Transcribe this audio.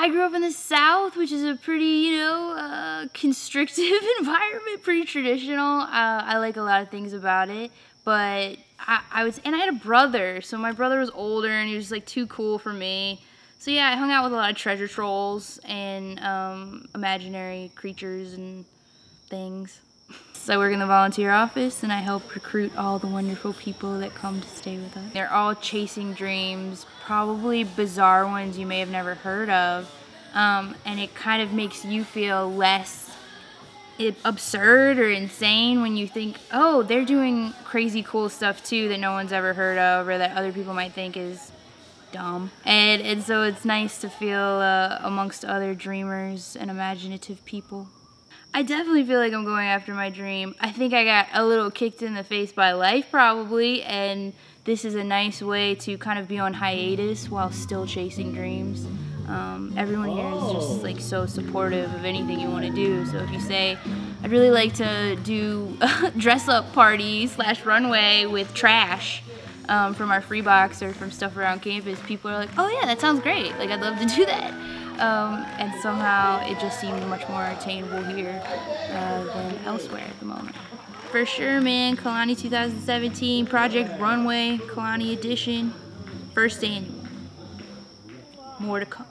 I grew up in the South, which is a pretty, you know, uh, constrictive environment, pretty traditional. Uh, I like a lot of things about it, but I, I was, and I had a brother, so my brother was older and he was like too cool for me. So yeah, I hung out with a lot of treasure trolls and um, imaginary creatures and things. So I work in the volunteer office and I help recruit all the wonderful people that come to stay with us. They're all chasing dreams, probably bizarre ones you may have never heard of. Um, and it kind of makes you feel less absurd or insane when you think, oh, they're doing crazy cool stuff too that no one's ever heard of or that other people might think is dumb. And, and so it's nice to feel uh, amongst other dreamers and imaginative people. I definitely feel like I'm going after my dream. I think I got a little kicked in the face by life probably and this is a nice way to kind of be on hiatus while still chasing dreams. Um, everyone here is just like so supportive of anything you want to do. So if you say, I'd really like to do dress up party slash runway with trash um, from our free box or from stuff around campus, people are like, oh yeah, that sounds great. Like I'd love to do that. Um, and somehow it just seemed much more attainable here uh, than elsewhere at the moment. For sure, man, Kalani 2017, Project Runway, Kalani Edition, first annual. More to come.